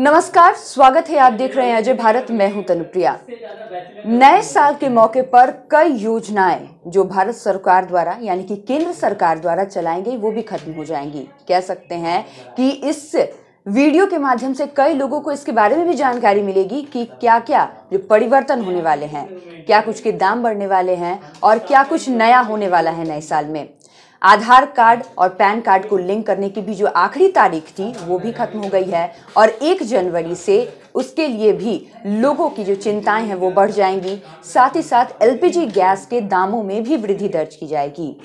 नमस्कार, स्वागत है आप देख रहे हैं अजय भारत, मैं हूँ तनुप्रिया। नए साल के मौके पर कई योजनाएँ जो भारत सरकार द्वारा, यानी कि केंद्र सरकार द्वारा चलाई गई वो भी खत्म हो जाएँगी। कह सकते हैं कि इस वीडियो के माध्यम से कई लोगों को इसके बारे में भी जानकारी मिलेगी कि क्या क्या जो परिवर्तन होने वाले हैं, क्या कुछ के दाम बढ़ने वाले हैं और क्या कुछ नया होने वाला है नए साल में। आधार कार्ड और पैन कार्ड को लिंक करने की भी जो आखिरी तारीख थी, वो भी खत्म हो गई है। और एक जनवरी से उसके लिए भी लोगों की जो चिंताएँ हैं, वो बढ़ जाएँगी। साथ ही साथ एलपीजी गैस के दामों में भी वृद्धि दर्ज की जाएगी।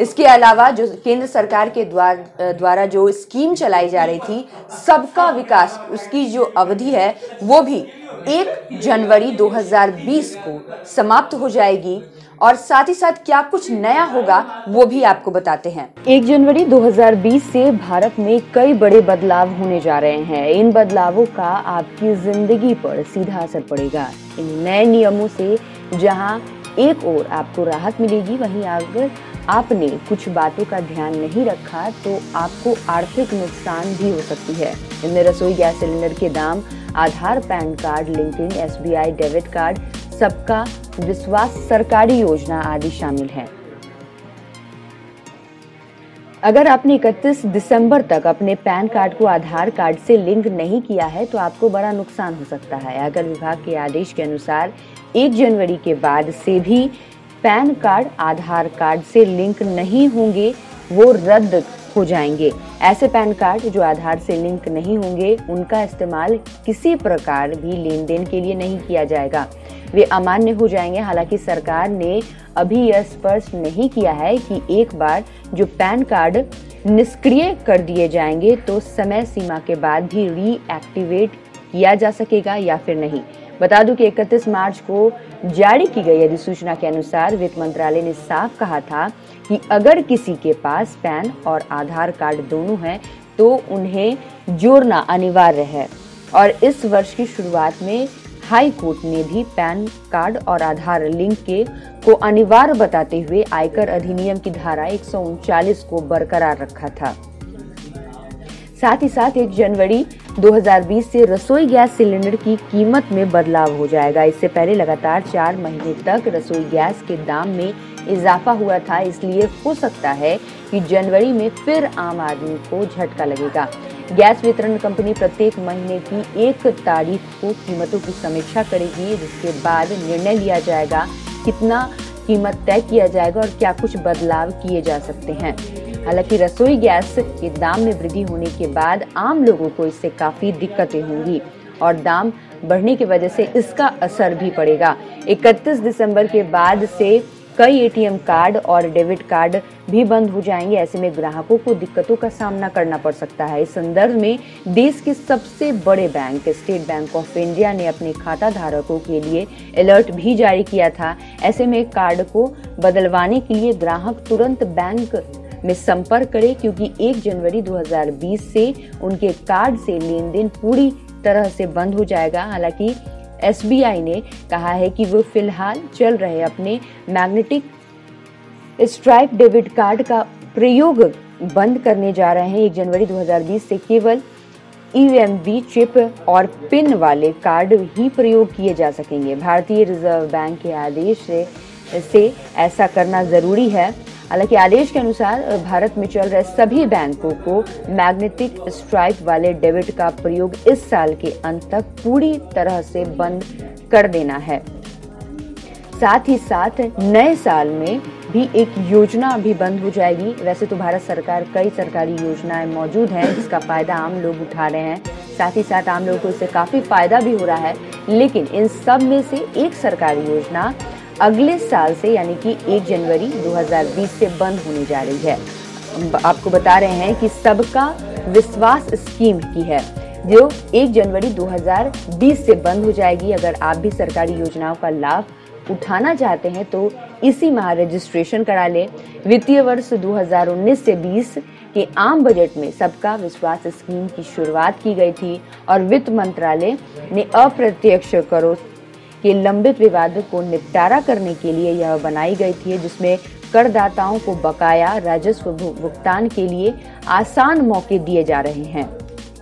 इसके अलावा जो केंद्र सरकार के द्वार द्वारा जो स्कीम चलाई जा रही थी, सबका विकास, उसकी जो अवधि है, वो भी एक जनवरी 2020 को समाप्त हो जाएगी। और साथ ही साथ क्या कुछ नया होगा, वो भी आपको बताते हैं। एक जनवरी 2020 से भारत में कई बड़े बदलाव होने जा रहे हैं। इन बदलावों का आपकी ज़िंदगी पर सीधा असर पड़ेगा। इन नए नियमों से जहाँ एक ओर आपको राहत मिलेगी, वहीं अगर आपने कुछ बातों का ध्यान नहीं रखा तो आपको आर्थिक नुकसान भी हो सकती है। इनमें रसोई गैस सिलेंडर के दाम, Aadhaar PAN card, linking, SBI, debit card, सबका विश्वास सरकारी योजना आदि शामिल है। अगर आपने 31 दिसंबर तक अपने पैन कार्ड को आधार कार्ड से लिंक नहीं किया है तो आपको बड़ा नुकसान हो सकता है। अगर विभाग के आदेश के अनुसार 1 जनवरी के बाद से भी पैन कार्ड, आधार कार्ड से लिंक नहीं होंगे, वो रद्द हो जाएँगे। ऐसे पैन कार्ड जो आधार से लिंक नहीं होंगे, उनका इस्तेमाल किसी प्रकार भी लेन देन के लिए नहीं किया जाएगा। वे अमान्य हो जाएँगे, हालाँकि सरकार ने अभी यह स्पष्ट नहीं किया है कि एक बार जो पैन कार्ड निष्क्रिय कर दिए जाएँगे तो समय सीमा के बाद भी रीएक्टिवेट किया जा सकेगा या फिर नहीं। बता दूँ कि 31 मार्च को जारी की गई अधिसूचना के अनुसार वित्त मंत्रालय ने साफ़ कहा था कि अगर किसी के पास पैन और आधार कार्ड दोनों हैं तो उन्हें जोड़ना अनिवार्य है। और इस वर्ष की शुरुआत में हाई कोर्ट ने भी पैन कार्ड और आधार लिंक के को अनिवार्य बताते हुए आयकर अधिनियम की धारा एक को बरकरार रखा था। साथ ही साथ एक जनवरी 2020 से रसोई गैस सिलेंडर की कीमत में बदलाव हो जाएगा। इससे पहले लगातार चार महीने तक रसोई गैस के दाम में इजाफा हुआ था, इसलिए हो सकता है कि जनवरी में फिर आम आदमी को झटका लगेगा। गैस वितरण कंपनी प्रत्येक महीने की एक तारीख को कीमतों की समीक्षा करेगी, जिसके बाद निर्णय लिया जाएगा कितना कीमत तय किया जाएगा और क्या कुछ बदलाव किए जा सकते हैं। हालाँकि रसोई गैस के दाम में वृद्धि होने के बाद आम लोगों को इससे काफ़ी दिक्कतें होंगी और दाम बढ़ने की वजह से इसका असर भी पड़ेगा। 31 दिसंबर के बाद से कई एटीएम कार्ड और डेबिट कार्ड भी बंद हो जाएँगे। ऐसे में ग्राहकों को दिक्कतों का सामना करना पड़ सकता है। इस संदर्भ में देश के सबसे बड़े bank, State Bank of India ने अपने खाता धारकों के लिए अलर्ट भी जारी किया था। ऐसे में कार्ड को बदलवाने के लिए ग्राहक तुरंत बैंक में संपर्क करें क्योंकि 1 जनवरी 2020 से उनके कार्ड से लेन देन पूरी तरह से बंद हो जाएगा। हालाँकि एसबीआई ने कहा है कि वो फ़िलहाल चल रहे अपने मैग्नेटिक स्ट्राइप डेबिट कार्ड का प्रयोग बंद करने जा रहे हैं। एक जनवरी 2020 से केवल ईएमबी चिप और पिन वाले कार्ड ही प्रयोग किए जा सकेंगे। भारतीय रिज़र्व बैंक के आदेश से, से ऐसा करना ज़रूरी है। हालाँकि आदेश के अनुसार भारत में चल रहे सभी बैंकों को मैग्नेटिक स्ट्राइप वाले डेबिट का प्रयोग इस साल के अंत तक पूरी तरह से बंद कर देना है। साथ ही साथ, नए साल में भी एक योजना भी बंद हो जाएगी। वैसे तो भारत सरकार, कई सरकारी योजनाएँ मौजूद हैं, जिसका फ़ायदा आम लोग उठा रहे हैं। साथ ही साथ आम लोगों को इससे काफ़ी फ़ायदा भी हो रहा है। लेकिन इन सब में से एक सरकारी योजना अगले साल से यानी कि 1 जनवरी 2020 से बंद होने जा रही है। आपको बता रहे हैं कि सबका विश्वास स्कीम की है, जो 1 जनवरी 2020 से बंद हो जाएगी। अगर आप भी सरकारी योजनाओं का लाभ उठाना चाहते हैं तो इसी माह रजिस्ट्रेशन करा लें। वित्तीय वर्ष 2019 से 20 के आम बजट में सबका विश्वास स्कीम की शुरुआत की गई थी और वित्त मंत्रालय ने अप्रत्यक्ष करों के लंबित विवादों को निपटारा करने के लिए यह बनाई गई थी, जिसमें करदाताओं को बकाया राजस्व भुगतान के लिए आसान मौके दिए जा रहे हैं।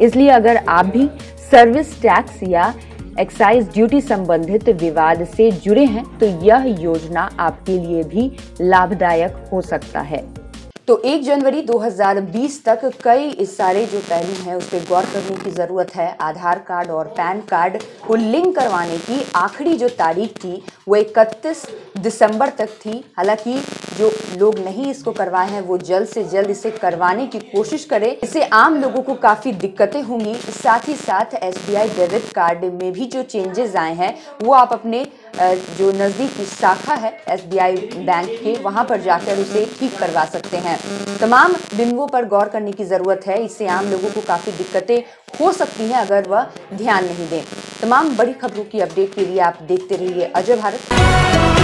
इसलिए अगर आप भी सर्विस टैक्स या एक्साइज ड्यूटी संबंधित विवाद से जुड़े हैं तो यह योजना आपके लिए भी लाभदायक हो सकता है। तो 1 जनवरी 2020 तक कई इस सारे जो पहलू हैं, उस पर गौर करने की ज़रूरत है। आधार कार्ड और पैन कार्ड को लिंक करवाने की आखिरी जो तारीख थी, वो 31 दिसंबर तक थी। हालाँकि जो लोग नहीं इसको करवाए हैं, वो जल्द से जल्द इसे करवाने की कोशिश करें। इससे आम लोगों को काफ़ी दिक्कतें होंगी। साथ ही साथ SBI डेबिट कार्ड में भी जो चेंजेस आए हैं, वो आप अपने जो नज़दीकी शाखा है, एसबीआई बैंक के, वहाँ पर जाकर उसे ठीक करवा सकते हैं। तमाम बिंदुओं पर गौर करने की ज़रूरत है। इससे आम लोगों को काफ़ी दिक्कतें हो सकती हैं, अगर वह ध्यान नहीं दें। तमाम बड़ी खबरों की अपडेट के लिए आप देखते रहिए अजय भारत।